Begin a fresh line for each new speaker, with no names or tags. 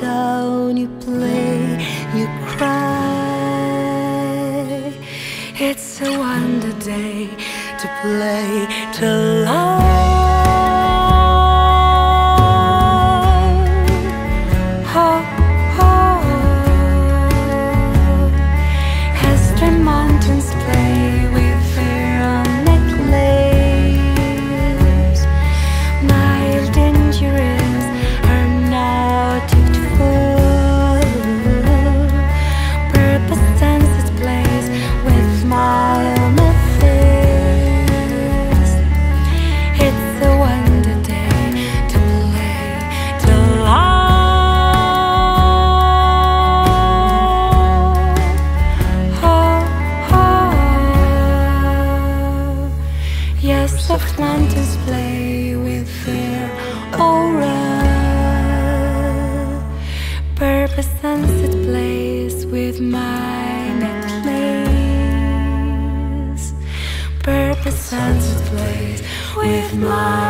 down, you play, you cry. It's a wonder day to play, to love. Oh, oh. sunset plays with my